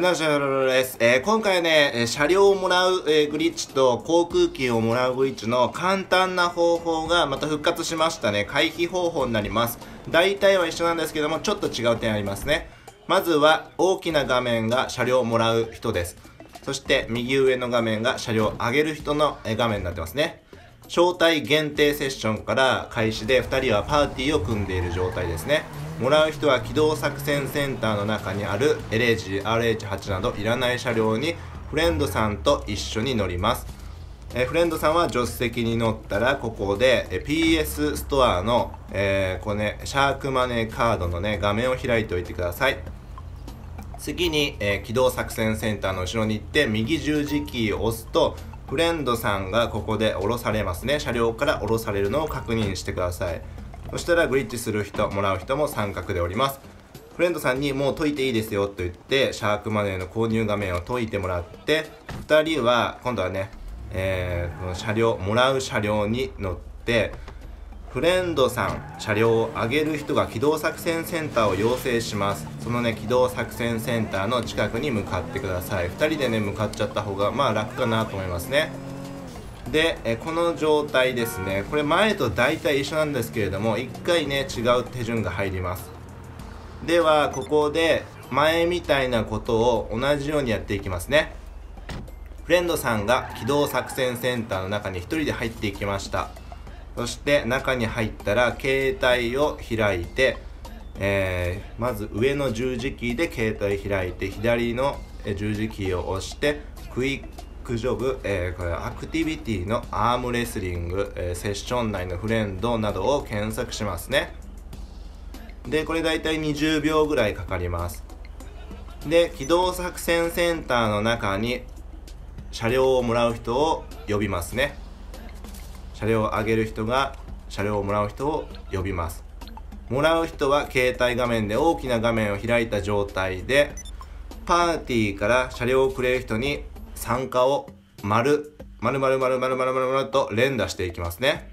です、えー、今回はね、車両をもらう、えー、グリッチと航空機をもらうグリッチの簡単な方法がまた復活しましたね。回避方法になります。大体は一緒なんですけども、ちょっと違う点ありますね。まずは、大きな画面が車両をもらう人です。そして、右上の画面が車両を上げる人の画面になってますね。招待限定セッションから開始で2人はパーティーを組んでいる状態ですねもらう人は機動作戦センターの中にある LH、RH8 などいらない車両にフレンドさんと一緒に乗ります。えフレンドさんは助手席に乗ったらここでえ PS ストアの、えー、こねシャークマネーカードのね画面を開いておいてください。次に、えー、機動作戦センターの後ろに行って右十字キーを押すとフレンドさんがここで降ろされますね。車両から降ろされるのを確認してください。そしたらグリッチする人もらう人も三角でおります。フレンドさんにもう解いていいですよと言ってシャークマネーの購入画面を解いてもらって2人は今度はね、えー、この車両もらう車両に乗ってフレンドさん車両を上げる人が機動作戦センターを要請します。そのね機動作戦センターの近くに向かってください。2人でね向かっちゃった方がまあ楽かなと思いますね。でえこの状態ですね。これ前と大体一緒なんですけれども1回ね違う手順が入ります。ではここで前みたいなことを同じようにやっていきますね。フレンドさんが機動作戦センターの中に1人で入っていきました。そして中に入ったら携帯を開いて、えー、まず上の十字キーで携帯開いて左の十字キーを押してクイックジョブ、えー、これアクティビティのアームレスリング、えー、セッション内のフレンドなどを検索しますね。でこれ大体20秒ぐらいかかります。で機動作戦センターの中に車両をもらう人を呼びますね。車両を上げる人が車両をもらう人を呼びます。もらう人は携帯画面で大きな画面を開いた状態でパーティーから車両をくれる人に参加を丸、丸丸丸丸丸丸丸と連打していきますね。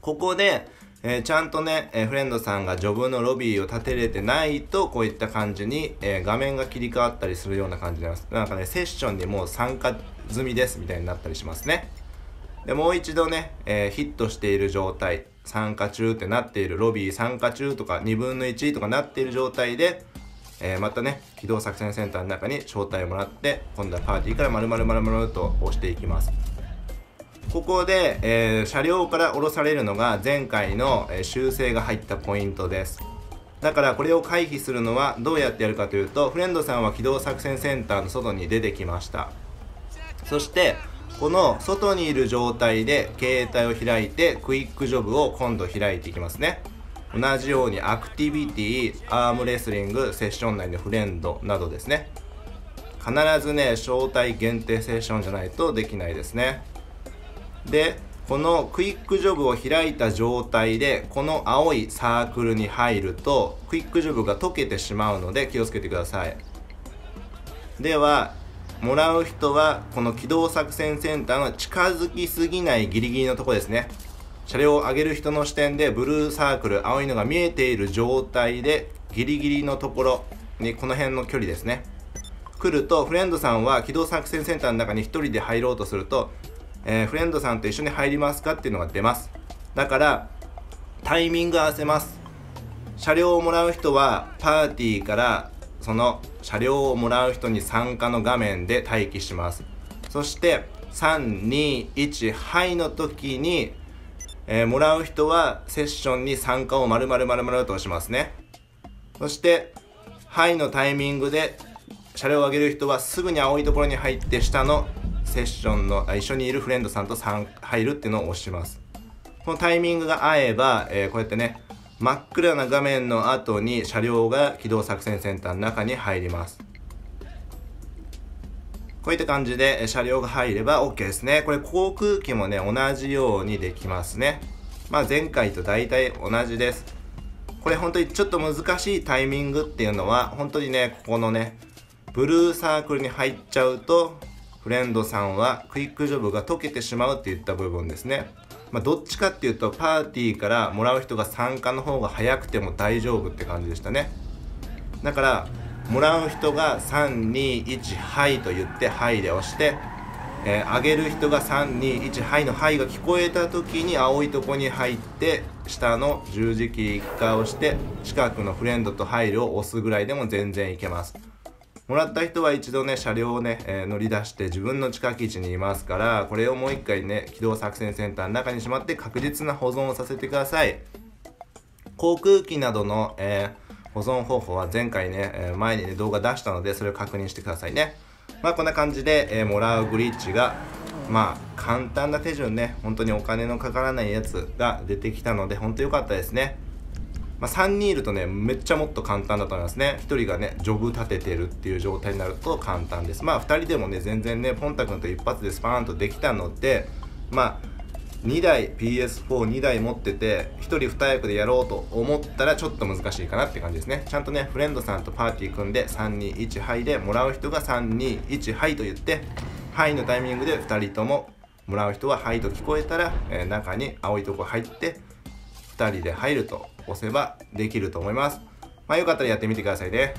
ここで、えー、ちゃんとね、えー、フレンドさんがジョブのロビーを立てれてないと、こういった感じに、えー、画面が切り替わったりするような感じになります。なんかね、セッションにもう参加済みですみたいになったりしますね。で、もう一度ね、えヒットしている状態、参加中ってなっているロビー参加中とか2分の1とかなっている状態で、えー、またね機動作戦センターの中に招待をもらって今度はパーティーから丸々丸々と押していきます。ここで、えー、車両から降ろされるのが前回の、え修正が入ったポイントです。だからこれを回避するのはどうやってやるかというとフレンドさんは機動作戦センターの外に出てきました。そしてこの外にいる状態で携帯を開いてクイックジョブを今度開いていきますね。同じようにアクティビティアームレスリングセッション内のフレンドなどですね。必ずね招待限定セッションじゃないとできないですね。でこのクイックジョブを開いた状態でこの青いサークルに入るとクイックジョブが溶けてしまうので気をつけてください。ではもらう人はこの機動作戦センターの近づきすぎないギリギリのとこですね。車両を上げる人の視点でブルーサークル青いのが見えている状態でギリギリのところにこの辺の距離ですね。来るとフレンドさんは機動作戦センターの中に1人で入ろうとすると、えー、フレンドさんと一緒に入りますかっていうのが出ます。だからタイミング合わせます。車両をもらう人はパーティーからその車両をもらう人に参加の画面で待機します。そして321はいの時に、えー、もらう人はセッションに参加を丸々丸々としますねそしてはいのタイミングで車両を上げる人はすぐに青いところに入って下のセッションの一緒にいるフレンドさんと入るっていうのを押しますこのタイミングが合えば、えー、こうやってね真っ暗な画面の後に車両が機動作戦センターの中に入りますこういった感じで車両が入れば OK ですね。これ航空機もね同じようにできますね。まあ前回と大体同じです。これ本当にちょっと難しいタイミングっていうのは本当にねここのねブルーサークルに入っちゃうとフレンドさんはクイックジョブが解けてしまうっていった部分ですね。まあ、どっちかっていうとパーティーからもらう人が参加の方が早くても大丈夫って感じでしたね。だからもらう人が321はいと言ってはいで押してえー、上げる人が321はいのはいが聞こえた時に青いとこに入って下の十字キー1回押して近くのフレンドと入るを押すぐらいでも全然いけます。もらった人は一度ね車両をね、えー、乗り出して自分の近く位置にいますからこれをもう一回ね機動作戦センターの中にしまって確実な保存をさせてください。航空機などの、えー、保存方法は前回ね、え前にね動画出したのでそれを確認してくださいね。まあこんな感じで、え、もらうグリッチがまあ簡単な手順ね。本当にお金のかからないやつが出てきたので本当良かったですね。まあ、3人いるとねめっちゃもっと簡単だと思いますね。1人がねジョブ立ててるっていう状態になると簡単です。まあ2人でもね全然ねポンタ君と一発でスパーンとできたのでまあ2台 PS42 台持ってて1人2役でやろうと思ったらちょっと難しいかなって感じですね。ちゃんとねフレンドさんとパーティー組んで321はいでもらう人が321はいと言ってはいのタイミングで2人とももらう人ははいと聞こえたら、えー、中に青いとこ入って2人で入ると押せばできると思います。まあよかったらやってみてくださいね。